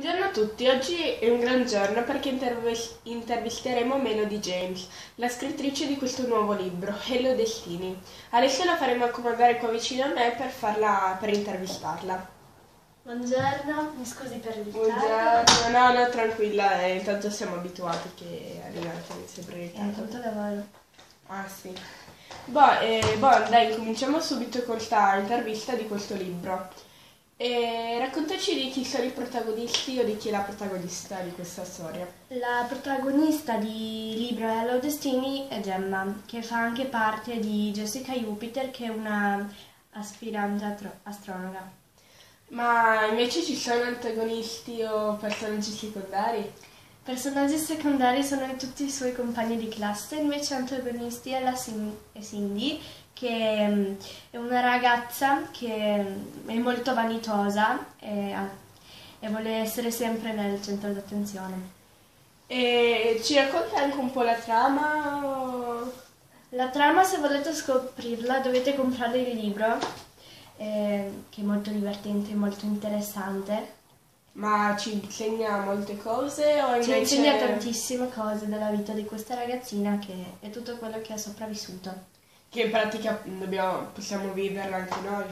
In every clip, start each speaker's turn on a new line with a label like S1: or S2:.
S1: Buongiorno a tutti, oggi è un gran giorno perché intervis- intervisteremo Melody James, la scrittrice di questo nuovo libro, Hello Destini. Adesso la faremo accomodare qua vicino a me per, farla, per intervistarla.
S2: Buongiorno, mi scusi per il ritardo.
S1: Buongiorno, no, no, tranquilla, eh, intanto siamo abituati che arrivate sempre in
S2: È
S1: ritardo.
S2: tutto lavoro.
S1: Ah sì. Boh, eh, boh, dai, cominciamo subito con questa intervista di questo libro. E raccontaci di chi sono i protagonisti o di chi è la protagonista di questa storia.
S2: La protagonista di libro Hello Destiny è Gemma, che fa anche parte di Jessica Jupiter, che è una aspirante atro- astronoga.
S1: Ma invece ci sono antagonisti o personaggi secondari?
S2: Personaggi secondari sono tutti i suoi compagni di classe, invece antagonisti è la Cindy, che mm, è una ragazza che mm, è molto vanitosa e, e vuole essere sempre nel centro d'attenzione.
S1: E ci racconta anche un po' la trama?
S2: La trama, se volete scoprirla, dovete comprare il libro, eh, che è molto divertente e molto interessante.
S1: Ma ci insegna molte cose o
S2: Ci
S1: invece...
S2: insegna tantissime cose della vita di questa ragazzina che è tutto quello che ha sopravvissuto.
S1: Che in pratica dobbiamo, possiamo viverla anche noi.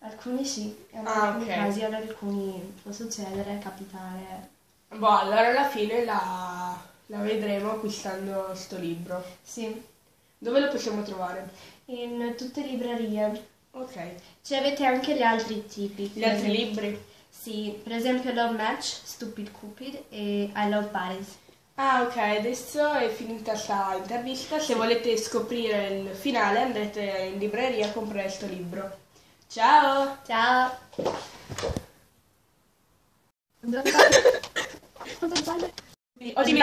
S2: Alcuni sì, in
S1: Ah,
S2: alcuni
S1: ok.
S2: casi ad alcuni può succedere, capitare.
S1: Boh, allora alla fine la, la vedremo acquistando sto libro.
S2: Sì,
S1: Dove lo possiamo trovare?
S2: in tutte le librerie.
S1: Ok.
S2: Ci avete anche gli altri tipi.
S1: Gli altri libri?
S2: Sì, per esempio Love Match, Stupid Cupid e I Love Paris.
S1: Ah, ok, adesso è finita sta intervista. Se volete scoprire il finale andrete in libreria a comprare sto libro. Ciao!
S2: Ciao!
S1: Oggi mi